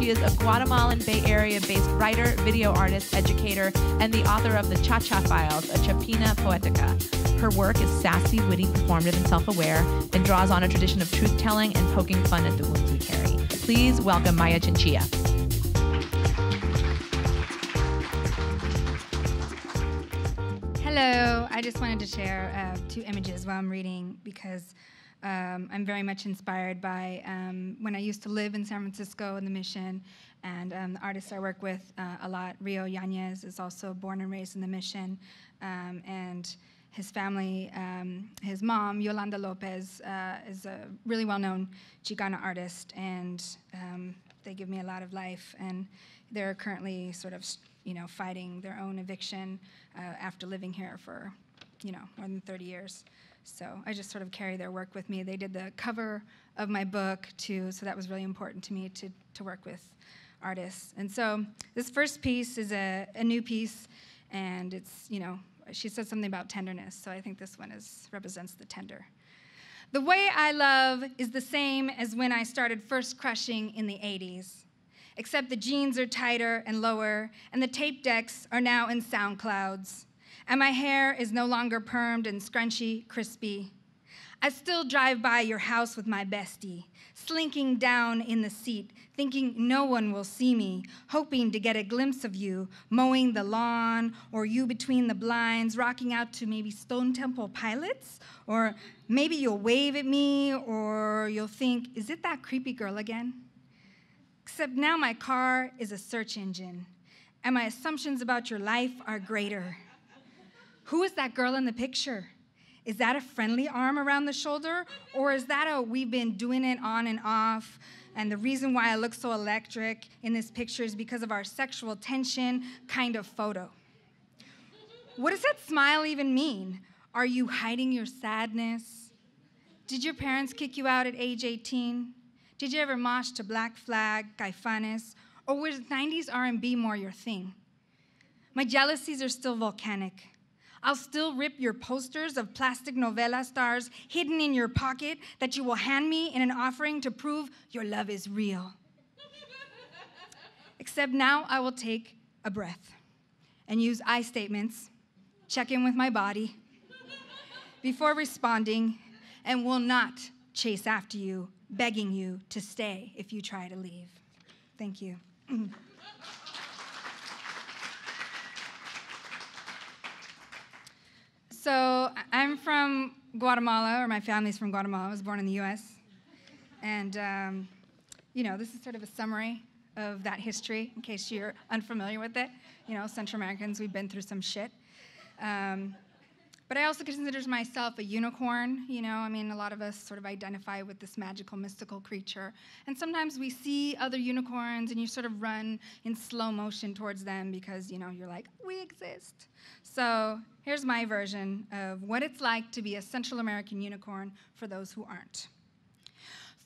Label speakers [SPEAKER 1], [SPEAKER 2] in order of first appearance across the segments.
[SPEAKER 1] She is a Guatemalan Bay Area based writer, video artist, educator, and the author of The Cha Cha Files, a Chapina Poetica. Her work is sassy, witty, performative, and self aware, and draws on a tradition of truth telling and poking fun at the wounds we carry. Please welcome Maya Chinchilla.
[SPEAKER 2] Hello. I just wanted to share uh, two images while I'm reading because um, I'm very much inspired by um, when I used to live in San Francisco in the Mission, and um, the artists I work with uh, a lot, Rio Yanez, is also born and raised in the Mission, um, and his family, um, his mom, Yolanda Lopez, uh, is a really well-known Chicana artist, and um, they give me a lot of life, and they're currently sort of, you know, fighting their own eviction uh, after living here for, you know, more than 30 years. So I just sort of carry their work with me. They did the cover of my book too, so that was really important to me to, to work with artists. And so this first piece is a, a new piece, and it's, you know, she said something about tenderness, so I think this one is represents the tender. The way I love is the same as when I started first crushing in the 80s, except the jeans are tighter and lower, and the tape decks are now in sound clouds and my hair is no longer permed and scrunchy, crispy. I still drive by your house with my bestie, slinking down in the seat, thinking no one will see me, hoping to get a glimpse of you, mowing the lawn, or you between the blinds, rocking out to maybe Stone Temple Pilots, or maybe you'll wave at me, or you'll think, is it that creepy girl again? Except now my car is a search engine, and my assumptions about your life are greater. Who is that girl in the picture? Is that a friendly arm around the shoulder? Or is that a we've been doing it on and off? And the reason why I look so electric in this picture is because of our sexual tension kind of photo. What does that smile even mean? Are you hiding your sadness? Did your parents kick you out at age 18? Did you ever mosh to Black Flag, Caifanes, or was 90s R&B more your thing? My jealousies are still volcanic. I'll still rip your posters of plastic novela stars hidden in your pocket that you will hand me in an offering to prove your love is real. Except now I will take a breath and use I statements, check in with my body before responding, and will not chase after you, begging you to stay if you try to leave. Thank you. So I'm from Guatemala, or my family's from Guatemala. I was born in the U.S. And, um, you know, this is sort of a summary of that history in case you're unfamiliar with it. You know, Central Americans, we've been through some shit. Um, but I also consider myself a unicorn. You know, I mean, a lot of us sort of identify with this magical, mystical creature. And sometimes we see other unicorns and you sort of run in slow motion towards them because, you know, you're like, we exist. So here's my version of what it's like to be a Central American unicorn for those who aren't.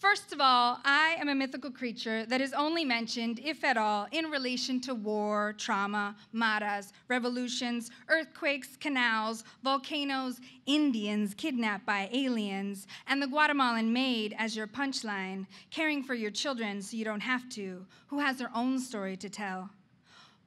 [SPEAKER 2] First of all, I am a mythical creature that is only mentioned, if at all, in relation to war, trauma, maras, revolutions, earthquakes, canals, volcanoes, Indians kidnapped by aliens, and the Guatemalan maid as your punchline, caring for your children so you don't have to, who has her own story to tell.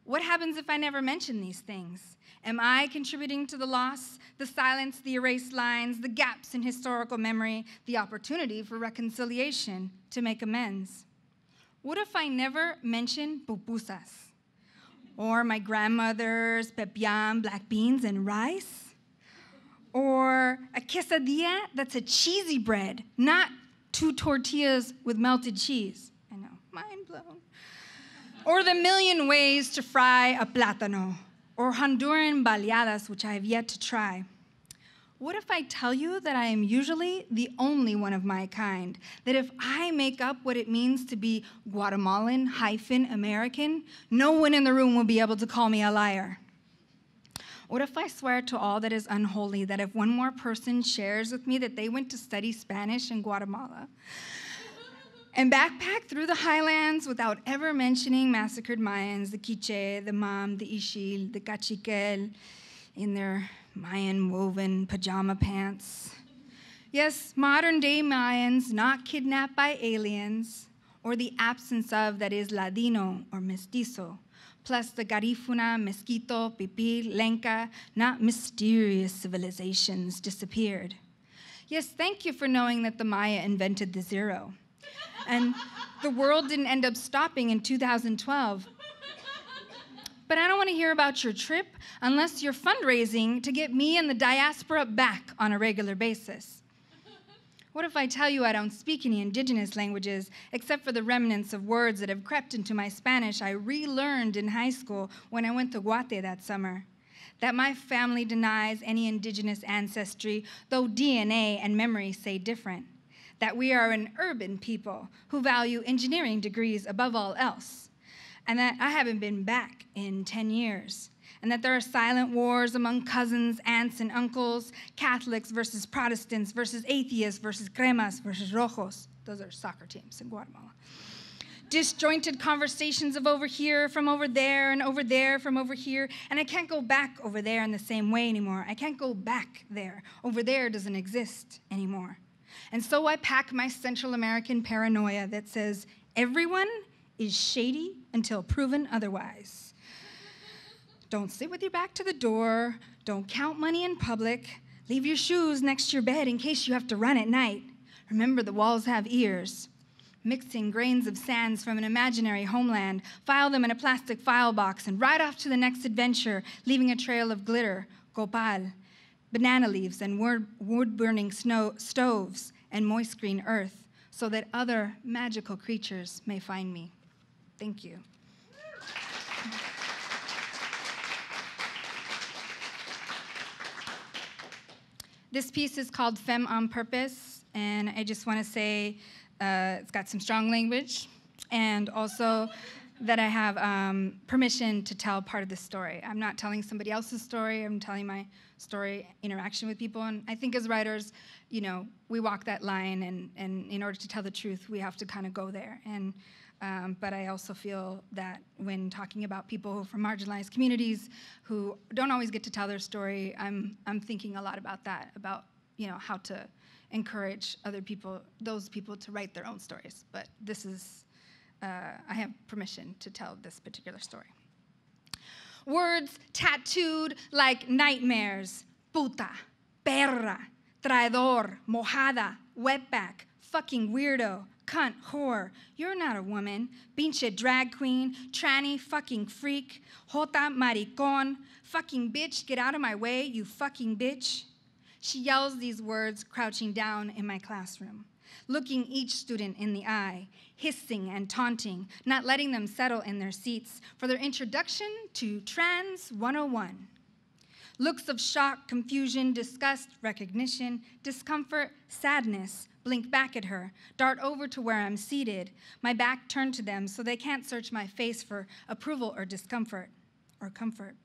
[SPEAKER 2] What happens if I never mention these things? Am I contributing to the loss, the silence, the erased lines, the gaps in historical memory, the opportunity for reconciliation to make amends? What if I never mention pupusas? Or my grandmother's pepian, black beans and rice? Or a quesadilla that's a cheesy bread, not two tortillas with melted cheese? I know, mind blown. Or the million ways to fry a plátano or Honduran baleadas, which I have yet to try. What if I tell you that I am usually the only one of my kind? That if I make up what it means to be Guatemalan hyphen American, no one in the room will be able to call me a liar? What if I swear to all that is unholy that if one more person shares with me that they went to study Spanish in Guatemala, and backpack through the highlands without ever mentioning massacred Mayans, the Quiche, the Mam, the Ixil, the Cakchiquel, in their Mayan woven pajama pants. Yes, modern day Mayans not kidnapped by aliens or the absence of that is Ladino or mestizo, plus the Garifuna, Mezquito, Pipil, Lenca, not mysterious civilizations, disappeared. Yes, thank you for knowing that the Maya invented the zero. And the world didn't end up stopping in 2012. But I don't want to hear about your trip unless you're fundraising to get me and the diaspora back on a regular basis. What if I tell you I don't speak any indigenous languages except for the remnants of words that have crept into my Spanish I relearned in high school when I went to Guate that summer? That my family denies any indigenous ancestry, though DNA and memory say different. That we are an urban people who value engineering degrees above all else. And that I haven't been back in 10 years and that there are silent wars among cousins, aunts, and uncles, Catholics versus Protestants versus atheists versus cremas versus rojos. Those are soccer teams in Guatemala. Disjointed conversations of over here from over there and over there from over here, and I can't go back over there in the same way anymore. I can't go back there. Over there doesn't exist anymore. And so I pack my Central American paranoia that says everyone is shady until proven otherwise. Don't sit with your back to the door. Don't count money in public. Leave your shoes next to your bed in case you have to run at night. Remember, the walls have ears. Mixing grains of sands from an imaginary homeland, file them in a plastic file box, and ride off to the next adventure, leaving a trail of glitter, copal, banana leaves, and wood burning snow, stoves, and moist green earth, so that other magical creatures may find me. Thank you. This piece is called Femme on Purpose, and I just want to say uh, it's got some strong language, and also that I have um, permission to tell part of the story. I'm not telling somebody else's story, I'm telling my story, interaction with people, and I think as writers, you know, we walk that line, and, and in order to tell the truth, we have to kind of go there. And um, but I also feel that when talking about people from marginalized communities who don't always get to tell their story, I'm, I'm thinking a lot about that, about you know how to encourage other people, those people, to write their own stories. But this is, uh, I have permission to tell this particular story. Words tattooed like nightmares: puta, perra, traidor, mojada, wetback, fucking weirdo, cunt, whore. You're not a woman. Pinche drag queen, tranny, fucking freak, jota, maricon, fucking bitch, get out of my way, you fucking bitch. She yells these words crouching down in my classroom, looking each student in the eye, hissing and taunting, not letting them settle in their seats for their introduction to Trans 101. Looks of shock, confusion, disgust, recognition, discomfort, sadness, blink back at her, dart over to where I'm seated, my back turned to them so they can't search my face for approval or discomfort or comfort.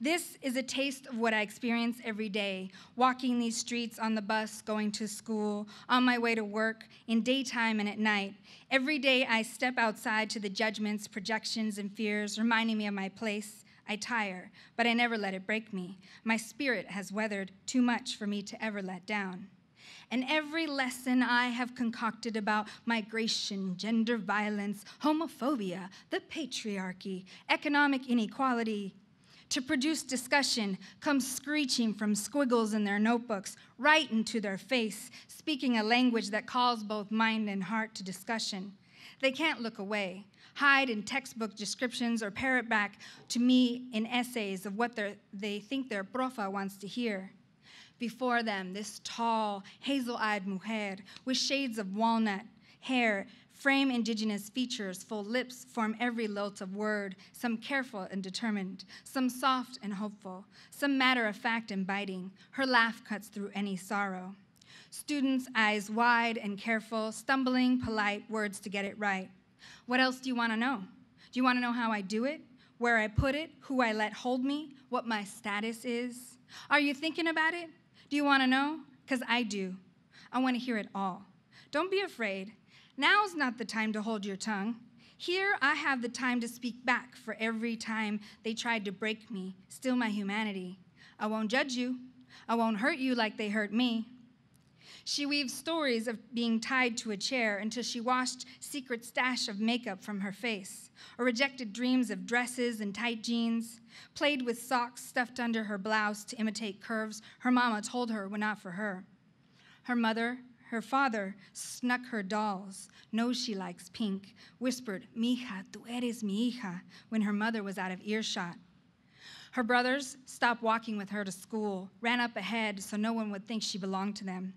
[SPEAKER 2] This is a taste of what I experience every day, walking these streets on the bus, going to school, on my way to work, in daytime and at night. Every day I step outside to the judgments, projections, and fears, reminding me of my place. I tire, but I never let it break me. My spirit has weathered too much for me to ever let down and every lesson I have concocted about migration, gender violence, homophobia, the patriarchy, economic inequality, to produce discussion comes screeching from squiggles in their notebooks right into their face, speaking a language that calls both mind and heart to discussion. They can't look away, hide in textbook descriptions, or parrot back to me in essays of what they think their profa wants to hear. Before them, this tall, hazel eyed mujer with shades of walnut hair, frame indigenous features, full lips form every lilt of word, some careful and determined, some soft and hopeful, some matter of fact and biting. Her laugh cuts through any sorrow. Students' eyes wide and careful, stumbling, polite words to get it right. What else do you want to know? Do you want to know how I do it? Where I put it? Who I let hold me? What my status is? Are you thinking about it? Do you want to know? Because I do. I want to hear it all. Don't be afraid. Now's not the time to hold your tongue. Here, I have the time to speak back for every time they tried to break me, steal my humanity. I won't judge you. I won't hurt you like they hurt me. She weaves stories of being tied to a chair until she washed secret stash of makeup from her face, or rejected dreams of dresses and tight jeans, played with socks stuffed under her blouse to imitate curves her mama told her were not for her. Her mother, her father, snuck her dolls, knows she likes pink, whispered, Mija, tú eres mi hija, when her mother was out of earshot. Her brothers stopped walking with her to school, ran up ahead so no one would think she belonged to them.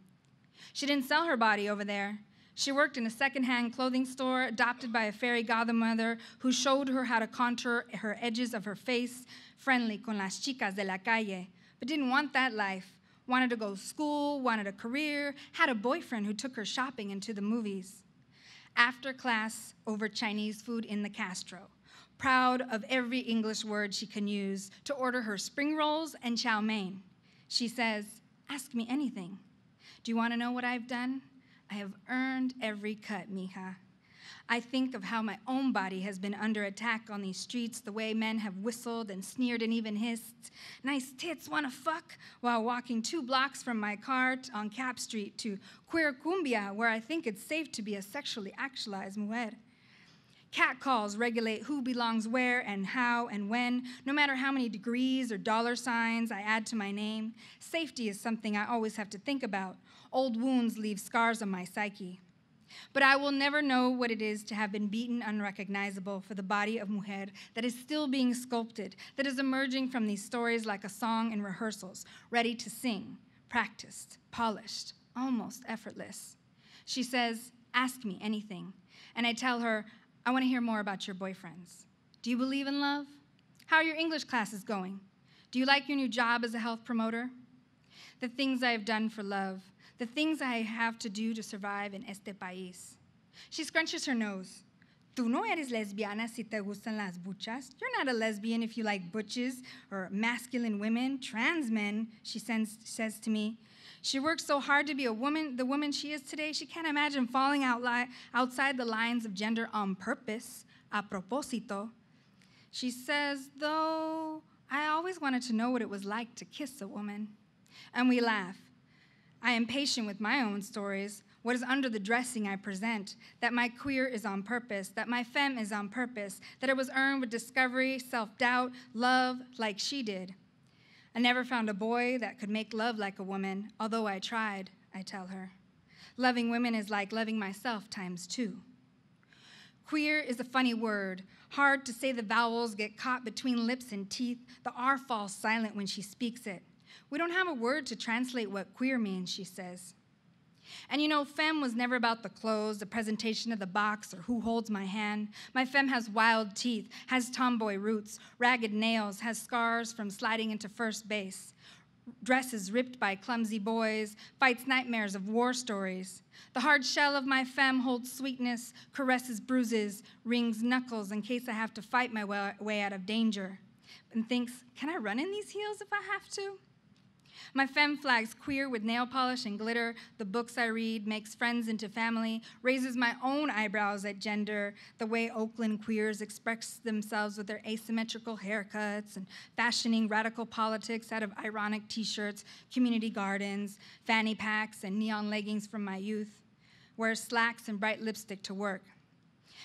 [SPEAKER 2] She didn't sell her body over there. She worked in a secondhand clothing store adopted by a fairy godmother who showed her how to contour her edges of her face, friendly con las chicas de la calle, but didn't want that life. Wanted to go to school, wanted a career, had a boyfriend who took her shopping and to the movies. After class, over Chinese food in the Castro, proud of every English word she can use to order her spring rolls and chow mein. She says, Ask me anything. Do you want to know what I've done? I have earned every cut, mija. I think of how my own body has been under attack on these streets, the way men have whistled and sneered and even hissed. Nice tits, wanna fuck? While walking two blocks from my car on Capp Street to Queer Cumbia, where I think it's safe to be a sexually actualized mujer. Cat calls regulate who belongs where and how and when, no matter how many degrees or dollar signs I add to my name. Safety is something I always have to think about. Old wounds leave scars on my psyche. But I will never know what it is to have been beaten unrecognizable for the body of mujer that is still being sculpted, that is emerging from these stories like a song in rehearsals, ready to sing, practiced, polished, almost effortless. She says, Ask me anything. And I tell her, I want to hear more about your boyfriends. Do you believe in love? How are your English classes going? Do you like your new job as a health promoter? The things I have done for love, the things I have to do to survive in este país. She scrunches her nose. Tú no eres lesbiana si te gustan las buchas. You're not a lesbian if you like butches or masculine women, trans men, she sends, says to me. She works so hard to be a woman, the woman she is today, she can't imagine falling out li- outside the lines of gender on purpose, a propósito. She says, though, I always wanted to know what it was like to kiss a woman. And we laugh. I am patient with my own stories, what is under the dressing I present, that my queer is on purpose, that my femme is on purpose, that it was earned with discovery, self doubt, love, like she did. I never found a boy that could make love like a woman, although I tried, I tell her. Loving women is like loving myself times two. Queer is a funny word. Hard to say the vowels get caught between lips and teeth. The R falls silent when she speaks it. We don't have a word to translate what queer means, she says. And you know, femme was never about the clothes, the presentation of the box, or who holds my hand. My femme has wild teeth, has tomboy roots, ragged nails, has scars from sliding into first base, dresses ripped by clumsy boys, fights nightmares of war stories. The hard shell of my femme holds sweetness, caresses bruises, rings knuckles in case I have to fight my way out of danger, and thinks, can I run in these heels if I have to? My femme flags queer with nail polish and glitter. The books I read makes friends into family, raises my own eyebrows at gender, the way Oakland queers express themselves with their asymmetrical haircuts and fashioning radical politics out of ironic t shirts, community gardens, fanny packs, and neon leggings from my youth. Wears slacks and bright lipstick to work.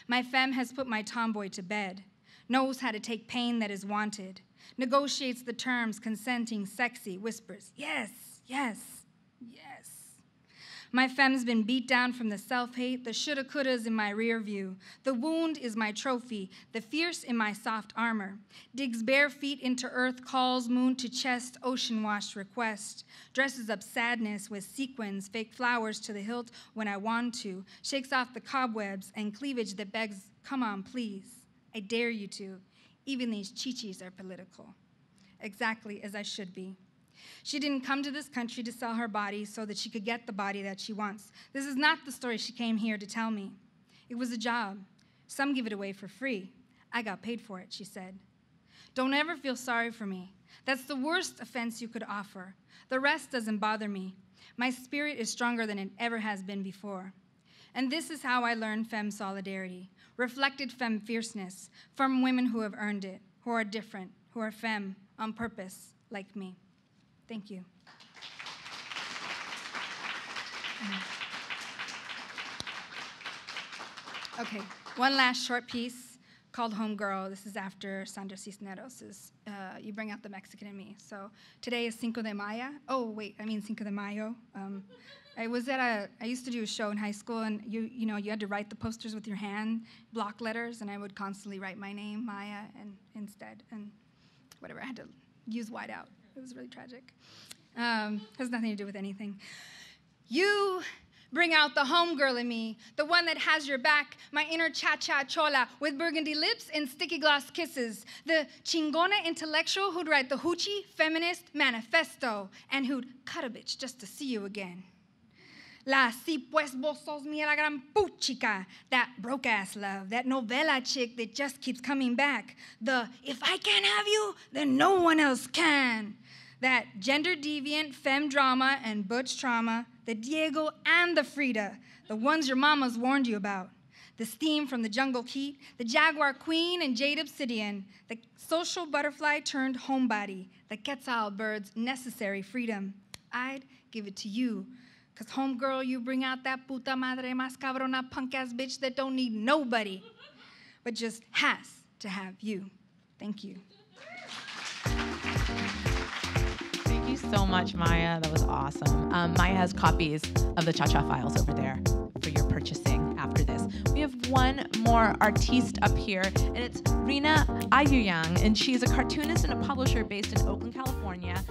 [SPEAKER 2] My femme has put my tomboy to bed, knows how to take pain that is wanted negotiates the terms, consenting, sexy, whispers, yes, yes, yes. My femme's been beat down from the self hate, the shoulda couldas in my rear view. The wound is my trophy, the fierce in my soft armor. Digs bare feet into earth, calls moon to chest, ocean washed request. Dresses up sadness with sequins, fake flowers to the hilt when I want to. Shakes off the cobwebs and cleavage that begs, come on, please. I dare you to. Even these chichis are political, exactly as I should be. She didn't come to this country to sell her body so that she could get the body that she wants. This is not the story she came here to tell me. It was a job. Some give it away for free. I got paid for it, she said. Don't ever feel sorry for me. That's the worst offense you could offer. The rest doesn't bother me. My spirit is stronger than it ever has been before. And this is how I learned femme solidarity reflected femme fierceness from women who have earned it, who are different, who are femme on purpose, like me. Thank you. Okay, one last short piece called Homegirl. This is after Sandra Cisneros. Is, uh, you bring out the Mexican in me. So today is Cinco de Mayo. Oh, wait, I mean Cinco de Mayo. Um, I was at a, I used to do a show in high school, and you, you know, you had to write the posters with your hand, block letters, and I would constantly write my name, Maya, and instead, and whatever. I had to use whiteout. It was really tragic. Um, has nothing to do with anything. You bring out the homegirl in me, the one that has your back, my inner cha cha chola with burgundy lips and sticky gloss kisses, the chingona intellectual who'd write the hoochie feminist manifesto and who'd cut a bitch just to see you again. La si pues vos sos mi la gran puchica, that broke ass love, that novela chick that just keeps coming back. The if I can't have you, then no one else can. That gender deviant femme drama and butch trauma, the Diego and the Frida, the ones your mamas warned you about. The steam from the jungle heat, the jaguar queen and jade obsidian, the social butterfly turned homebody, the quetzal bird's necessary freedom. I'd give it to you Cause homegirl, you bring out that puta madre más cabrona punk ass bitch that don't need nobody, but just has to have you.
[SPEAKER 1] Thank you. So much, Maya. That was awesome. Um, Maya has copies of the Cha Cha files over there for your purchasing after this. We have one more artiste up here, and it's Rina Ayuyang, and she's a cartoonist and a publisher based in Oakland, California.